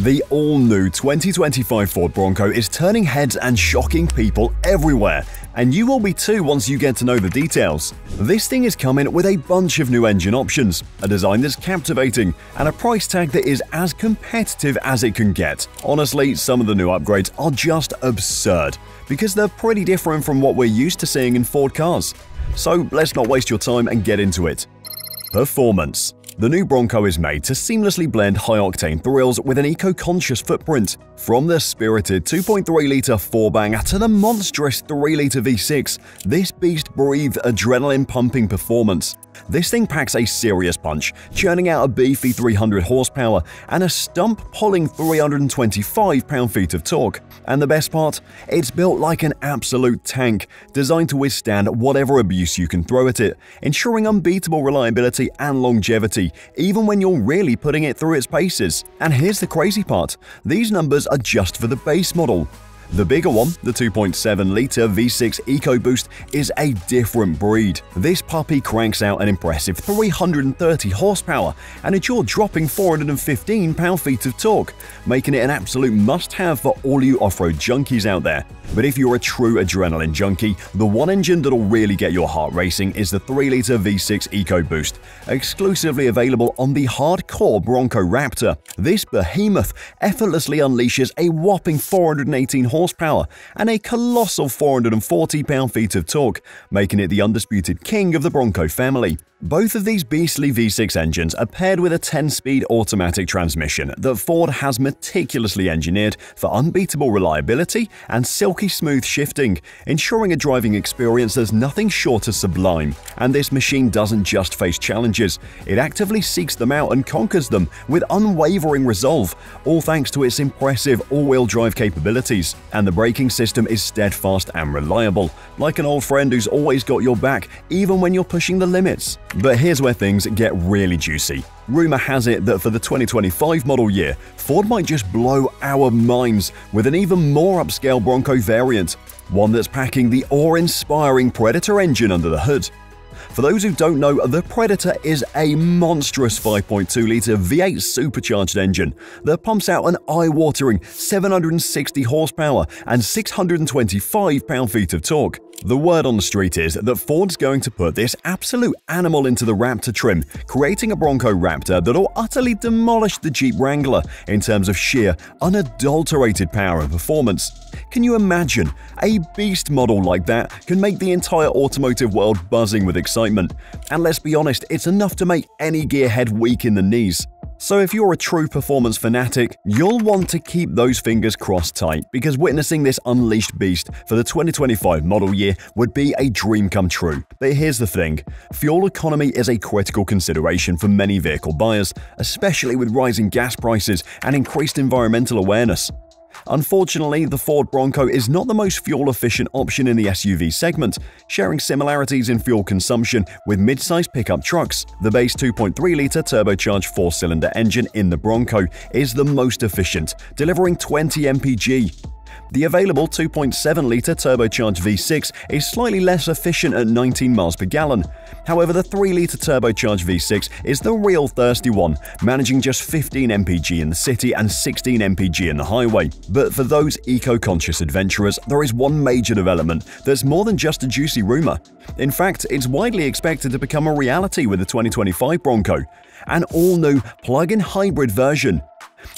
The all-new 2025 Ford Bronco is turning heads and shocking people everywhere, and you will be too once you get to know the details. This thing is coming with a bunch of new engine options, a design that's captivating, and a price tag that is as competitive as it can get. Honestly, some of the new upgrades are just absurd, because they're pretty different from what we're used to seeing in Ford cars. So let's not waste your time and get into it. Performance the new Bronco is made to seamlessly blend high-octane thrills with an eco-conscious footprint. From the spirited 2.3-litre 4-banger to the monstrous 3-litre V6, this beast breathes adrenaline-pumping performance. This thing packs a serious punch, churning out a beefy 300 horsepower and a stump-pulling 325 pound-feet of torque. And the best part? It's built like an absolute tank, designed to withstand whatever abuse you can throw at it, ensuring unbeatable reliability and longevity, even when you're really putting it through its paces. And here's the crazy part, these numbers are just for the base model. The bigger one, the 2.7-litre V6 EcoBoost, is a different breed. This puppy cranks out an impressive 330 horsepower and a jaw-dropping 415 pound-feet of torque, making it an absolute must-have for all you off-road junkies out there. But if you're a true adrenaline junkie, the one engine that'll really get your heart racing is the 3-litre V6 EcoBoost, exclusively available on the hardcore Bronco Raptor. This behemoth effortlessly unleashes a whopping 418 horsepower and a colossal 440 pound-feet of torque, making it the undisputed king of the Bronco family. Both of these beastly V6 engines are paired with a 10-speed automatic transmission that Ford has meticulously engineered for unbeatable reliability and silky smooth shifting, ensuring a driving experience that's nothing short of sublime. And this machine doesn't just face challenges, it actively seeks them out and conquers them with unwavering resolve, all thanks to its impressive all-wheel drive capabilities. And the braking system is steadfast and reliable, like an old friend who's always got your back even when you're pushing the limits. But here's where things get really juicy. Rumor has it that for the 2025 model year, Ford might just blow our minds with an even more upscale Bronco variant, one that's packing the awe-inspiring Predator engine under the hood. For those who don't know, the Predator is a monstrous 5.2-litre V8 supercharged engine that pumps out an eye-watering 760 horsepower and 625 pound-feet of torque. The word on the street is that Ford's going to put this absolute animal into the Raptor trim, creating a Bronco Raptor that'll utterly demolish the Jeep Wrangler in terms of sheer, unadulterated power and performance. Can you imagine? A beast model like that can make the entire automotive world buzzing with excitement. And let's be honest, it's enough to make any gearhead weak in the knees. So if you're a true performance fanatic, you'll want to keep those fingers crossed tight because witnessing this unleashed beast for the 2025 model year would be a dream come true. But here's the thing, fuel economy is a critical consideration for many vehicle buyers, especially with rising gas prices and increased environmental awareness. Unfortunately, the Ford Bronco is not the most fuel-efficient option in the SUV segment, sharing similarities in fuel consumption with mid-sized pickup trucks. The base 2.3-litre turbocharged four-cylinder engine in the Bronco is the most efficient, delivering 20 mpg. The available 2.7-litre turbocharged V6 is slightly less efficient at 19 miles per gallon. However, the 3-litre turbocharged V6 is the real thirsty one, managing just 15 mpg in the city and 16 mpg in the highway. But for those eco-conscious adventurers, there is one major development that's more than just a juicy rumor. In fact, it's widely expected to become a reality with the 2025 Bronco, an all-new plug-in hybrid version.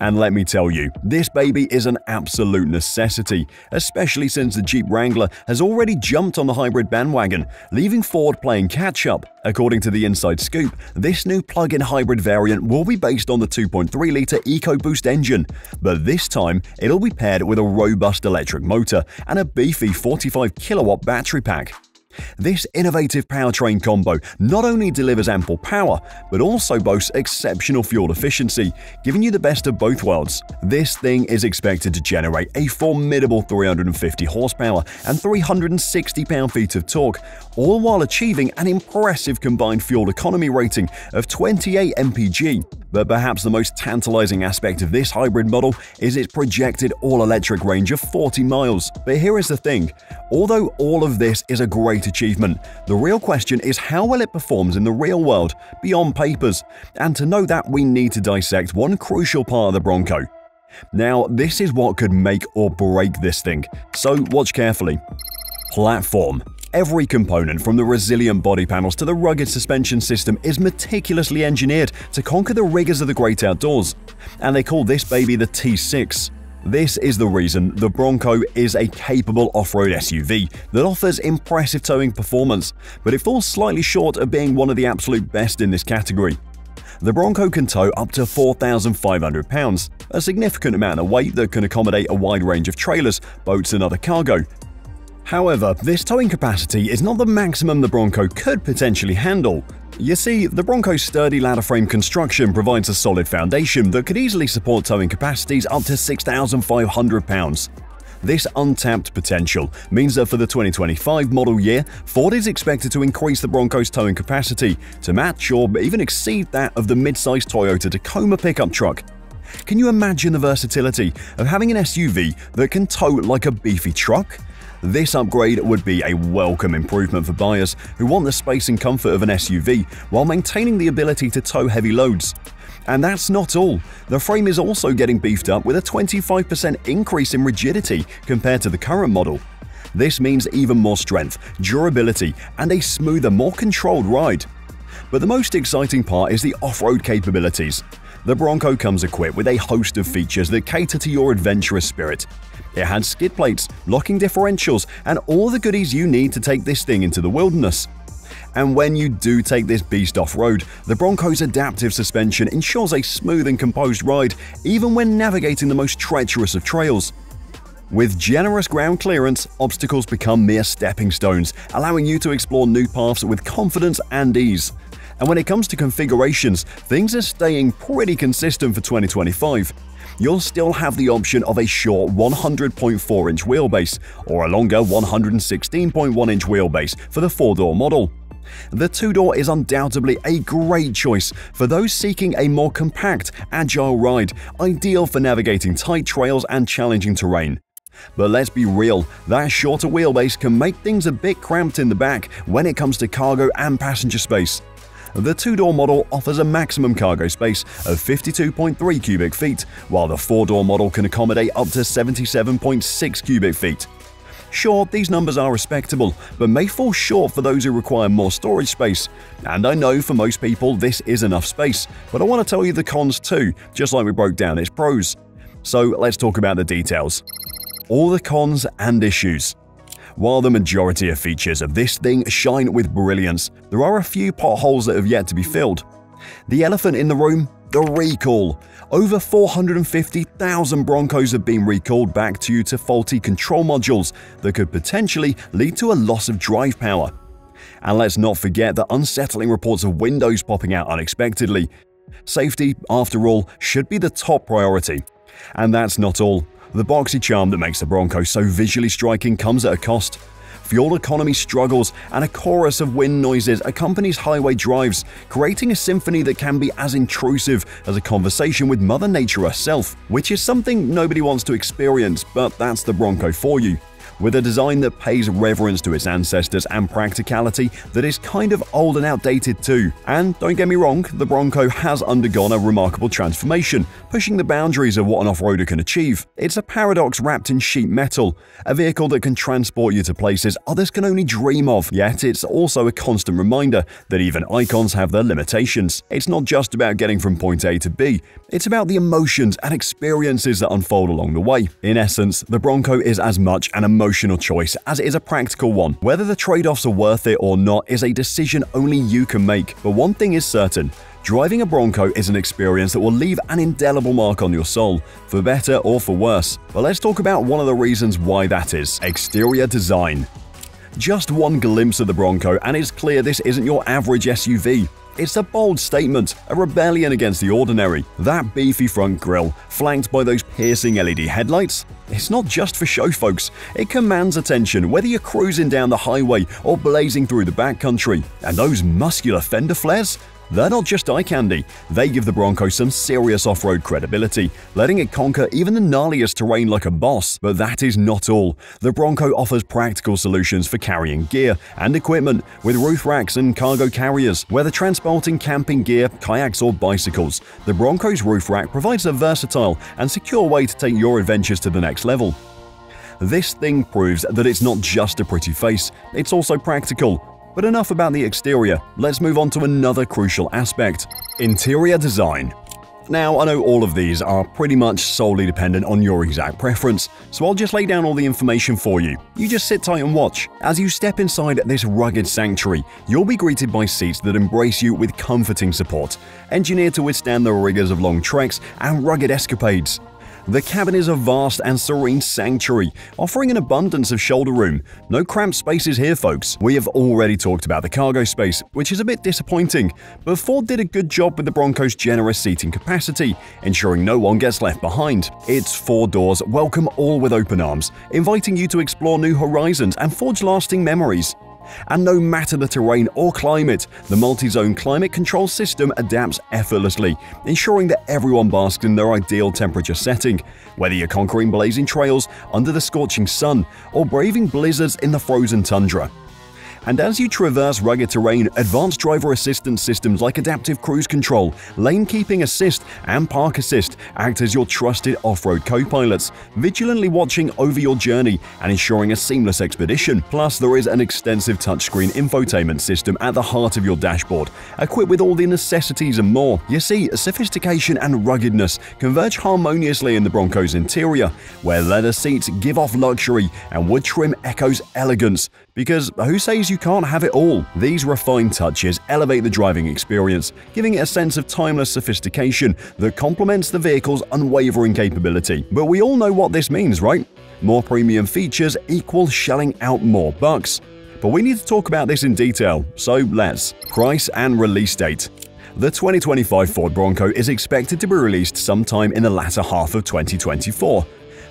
And let me tell you, this baby is an absolute necessity, especially since the Jeep Wrangler has already jumped on the hybrid bandwagon, leaving Ford playing catch-up. According to the Inside Scoop, this new plug-in hybrid variant will be based on the 2.3-litre EcoBoost engine, but this time it'll be paired with a robust electric motor and a beefy 45-kilowatt battery pack. This innovative powertrain combo not only delivers ample power, but also boasts exceptional fuel efficiency, giving you the best of both worlds. This thing is expected to generate a formidable 350 horsepower and 360 pound-feet of torque, all while achieving an impressive combined fuel economy rating of 28 mpg. But perhaps the most tantalizing aspect of this hybrid model is its projected all-electric range of 40 miles. But here is the thing, although all of this is a great achievement, the real question is how well it performs in the real world, beyond papers. And to know that we need to dissect one crucial part of the Bronco, Now, this is what could make or break this thing, so watch carefully. Platform Every component, from the resilient body panels to the rugged suspension system, is meticulously engineered to conquer the rigors of the great outdoors. And they call this baby the T6. This is the reason the Bronco is a capable off-road SUV that offers impressive towing performance, but it falls slightly short of being one of the absolute best in this category. The Bronco can tow up to 4,500 pounds, a significant amount of weight that can accommodate a wide range of trailers, boats and other cargo, However, this towing capacity is not the maximum the Bronco could potentially handle. You see, the Bronco's sturdy ladder frame construction provides a solid foundation that could easily support towing capacities up to 6,500 pounds. This untapped potential means that for the 2025 model year, Ford is expected to increase the Bronco's towing capacity to match or even exceed that of the mid-size Toyota Tacoma pickup truck. Can you imagine the versatility of having an SUV that can tow like a beefy truck? This upgrade would be a welcome improvement for buyers who want the space and comfort of an SUV while maintaining the ability to tow heavy loads. And that's not all. The frame is also getting beefed up with a 25% increase in rigidity compared to the current model. This means even more strength, durability, and a smoother, more controlled ride. But the most exciting part is the off-road capabilities. The Bronco comes equipped with a host of features that cater to your adventurous spirit. It has skid plates, locking differentials, and all the goodies you need to take this thing into the wilderness. And when you do take this beast off-road, the Bronco's adaptive suspension ensures a smooth and composed ride even when navigating the most treacherous of trails. With generous ground clearance, obstacles become mere stepping stones, allowing you to explore new paths with confidence and ease. And when it comes to configurations, things are staying pretty consistent for 2025 you'll still have the option of a short 100.4-inch wheelbase or a longer 116.1-inch wheelbase for the four-door model. The two-door is undoubtedly a great choice for those seeking a more compact, agile ride, ideal for navigating tight trails and challenging terrain. But let's be real, that shorter wheelbase can make things a bit cramped in the back when it comes to cargo and passenger space. The two-door model offers a maximum cargo space of 52.3 cubic feet, while the four-door model can accommodate up to 77.6 cubic feet. Sure, these numbers are respectable, but may fall short for those who require more storage space. And I know for most people this is enough space, but I want to tell you the cons too, just like we broke down its pros. So let's talk about the details. All the cons and issues. While the majority of features of this thing shine with brilliance, there are a few potholes that have yet to be filled. The elephant in the room? The recall. Over 450,000 Broncos have been recalled back due to faulty control modules that could potentially lead to a loss of drive power. And let's not forget the unsettling reports of windows popping out unexpectedly. Safety, after all, should be the top priority. And that's not all. The boxy charm that makes the Bronco so visually striking comes at a cost. Fuel economy struggles, and a chorus of wind noises accompanies highway drives, creating a symphony that can be as intrusive as a conversation with Mother Nature herself, which is something nobody wants to experience, but that's the Bronco for you with a design that pays reverence to its ancestors and practicality that is kind of old and outdated too. And don't get me wrong, the Bronco has undergone a remarkable transformation, pushing the boundaries of what an off-roader can achieve. It's a paradox wrapped in sheet metal, a vehicle that can transport you to places others can only dream of, yet it's also a constant reminder that even icons have their limitations. It's not just about getting from point A to B, it's about the emotions and experiences that unfold along the way. In essence, the Bronco is as much an emotional emotional choice as it is a practical one. Whether the trade-offs are worth it or not is a decision only you can make, but one thing is certain, Driving a Bronco is an experience that will leave an indelible mark on your soul, for better or for worse. But let's talk about one of the reasons why that is exterior design. Just one glimpse of the Bronco, and it's clear this isn't your average SUV. It's a bold statement, a rebellion against the ordinary. That beefy front grille, flanked by those piercing LED headlights, it's not just for show folks, it commands attention whether you're cruising down the highway or blazing through the backcountry. And those muscular fender flares? They're not just eye candy, they give the Bronco some serious off-road credibility, letting it conquer even the gnarliest terrain like a boss. But that is not all. The Bronco offers practical solutions for carrying gear and equipment with roof racks and cargo carriers. Whether transporting camping gear, kayaks or bicycles, the Bronco's roof rack provides a versatile and secure way to take your adventures to the next level. This thing proves that it's not just a pretty face, it's also practical, but enough about the exterior, let's move on to another crucial aspect – interior design. Now, I know all of these are pretty much solely dependent on your exact preference, so I'll just lay down all the information for you. You just sit tight and watch. As you step inside this rugged sanctuary, you'll be greeted by seats that embrace you with comforting support, engineered to withstand the rigors of long treks and rugged escapades. The cabin is a vast and serene sanctuary, offering an abundance of shoulder room. No cramped spaces here, folks. We have already talked about the cargo space, which is a bit disappointing, but Ford did a good job with the Bronco's generous seating capacity, ensuring no one gets left behind. Its four doors welcome all with open arms, inviting you to explore new horizons and forge lasting memories. And no matter the terrain or climate, the multi-zone climate control system adapts effortlessly, ensuring that everyone basks in their ideal temperature setting. Whether you're conquering blazing trails under the scorching sun or braving blizzards in the frozen tundra, and as you traverse rugged terrain, advanced driver assistance systems like adaptive cruise control, lane keeping assist, and park assist act as your trusted off-road co-pilots, vigilantly watching over your journey and ensuring a seamless expedition. Plus, there is an extensive touchscreen infotainment system at the heart of your dashboard, equipped with all the necessities and more. You see, sophistication and ruggedness converge harmoniously in the Bronco's interior, where leather seats give off luxury and wood trim echoes elegance. Because who says you can't have it all? These refined touches elevate the driving experience, giving it a sense of timeless sophistication that complements the vehicle's unwavering capability. But we all know what this means, right? More premium features equal shelling out more bucks. But we need to talk about this in detail, so let's. Price and release date. The 2025 Ford Bronco is expected to be released sometime in the latter half of 2024.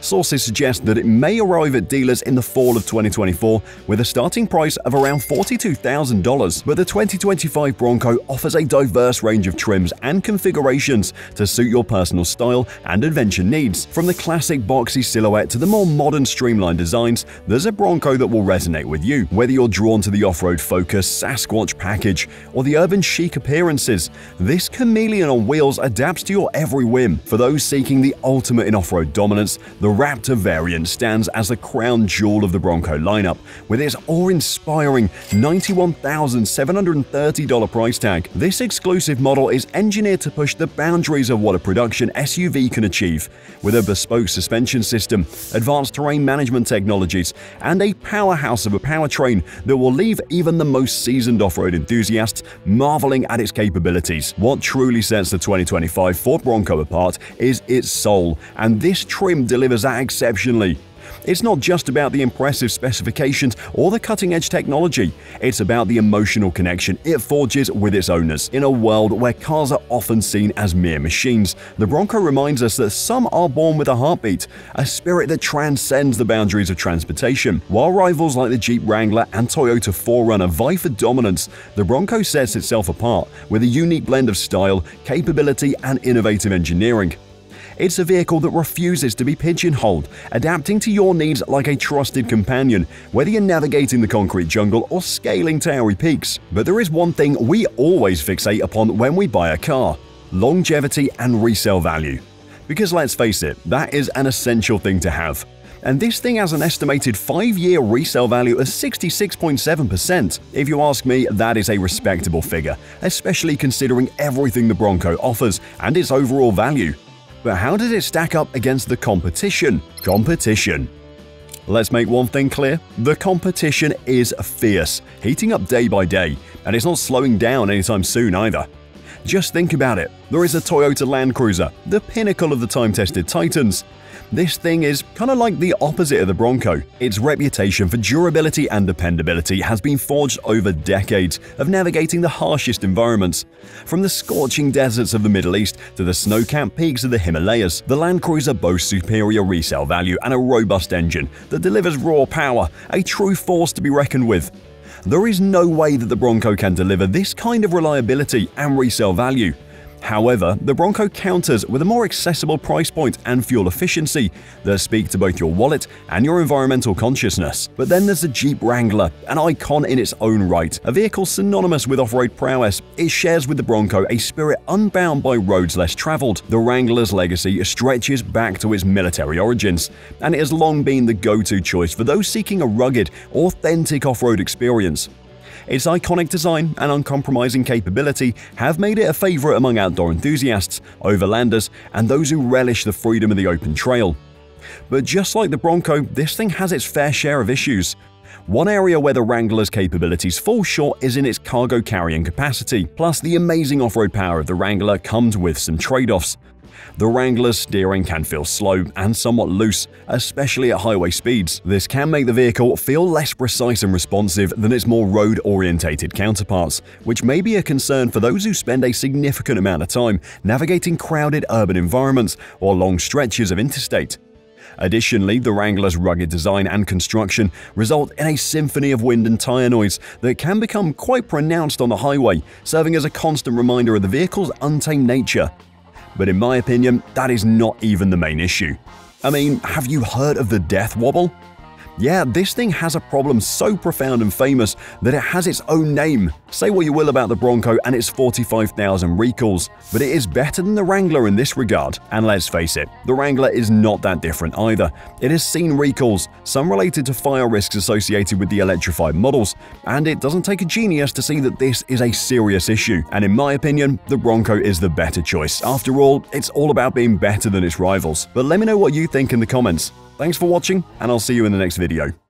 Sources suggest that it may arrive at dealers in the fall of 2024 with a starting price of around $42,000, but the 2025 Bronco offers a diverse range of trims and configurations to suit your personal style and adventure needs. From the classic boxy silhouette to the more modern streamlined designs, there's a Bronco that will resonate with you. Whether you're drawn to the off-road focus, Sasquatch package, or the urban chic appearances, this chameleon on wheels adapts to your every whim. For those seeking the ultimate in off-road dominance, the Raptor variant stands as the crown jewel of the Bronco lineup, with its awe-inspiring $91,730 price tag. This exclusive model is engineered to push the boundaries of what a production SUV can achieve, with a bespoke suspension system, advanced terrain management technologies, and a powerhouse of a powertrain that will leave even the most seasoned off-road enthusiasts marveling at its capabilities. What truly sets the 2025 Ford Bronco apart is its soul, and this trim delivers that exceptionally. It's not just about the impressive specifications or the cutting-edge technology, it's about the emotional connection it forges with its owners. In a world where cars are often seen as mere machines, the Bronco reminds us that some are born with a heartbeat, a spirit that transcends the boundaries of transportation. While rivals like the Jeep Wrangler and Toyota 4Runner vie for dominance, the Bronco sets itself apart with a unique blend of style, capability, and innovative engineering. It's a vehicle that refuses to be pigeonholed, adapting to your needs like a trusted companion, whether you're navigating the concrete jungle or scaling towery peaks. But there is one thing we always fixate upon when we buy a car – longevity and resale value. Because let's face it, that is an essential thing to have and this thing has an estimated 5-year resale value of 66.7%. If you ask me, that is a respectable figure, especially considering everything the Bronco offers and its overall value. But how does it stack up against the competition? Competition. Let's make one thing clear the competition is fierce, heating up day by day, and it's not slowing down anytime soon either. Just think about it there is a Toyota Land Cruiser, the pinnacle of the time tested Titans. This thing is kind of like the opposite of the Bronco. Its reputation for durability and dependability has been forged over decades of navigating the harshest environments. From the scorching deserts of the Middle East to the snow-capped peaks of the Himalayas, the Land Cruiser boasts superior resale value and a robust engine that delivers raw power, a true force to be reckoned with. There is no way that the Bronco can deliver this kind of reliability and resale value. However, the Bronco counters with a more accessible price point and fuel efficiency that speak to both your wallet and your environmental consciousness. But then there's the Jeep Wrangler, an icon in its own right, a vehicle synonymous with off-road prowess. It shares with the Bronco a spirit unbound by roads less traveled. The Wrangler's legacy stretches back to its military origins, and it has long been the go-to choice for those seeking a rugged, authentic off-road experience. Its iconic design and uncompromising capability have made it a favorite among outdoor enthusiasts, overlanders, and those who relish the freedom of the open trail. But just like the Bronco, this thing has its fair share of issues. One area where the Wrangler's capabilities fall short is in its cargo carrying capacity, plus the amazing off-road power of the Wrangler comes with some trade-offs. The Wrangler's steering can feel slow and somewhat loose, especially at highway speeds. This can make the vehicle feel less precise and responsive than its more road-orientated counterparts, which may be a concern for those who spend a significant amount of time navigating crowded urban environments or long stretches of interstate. Additionally, the Wrangler's rugged design and construction result in a symphony of wind and tire noise that can become quite pronounced on the highway, serving as a constant reminder of the vehicle's untamed nature. But in my opinion, that is not even the main issue. I mean, have you heard of the death wobble? Yeah, this thing has a problem so profound and famous that it has its own name. Say what you will about the Bronco and its 45,000 recalls, but it is better than the Wrangler in this regard. And let's face it, the Wrangler is not that different either. It has seen recalls, some related to fire risks associated with the electrified models, and it doesn't take a genius to see that this is a serious issue. And in my opinion, the Bronco is the better choice. After all, it's all about being better than its rivals. But let me know what you think in the comments. Thanks for watching, and I'll see you in the next video.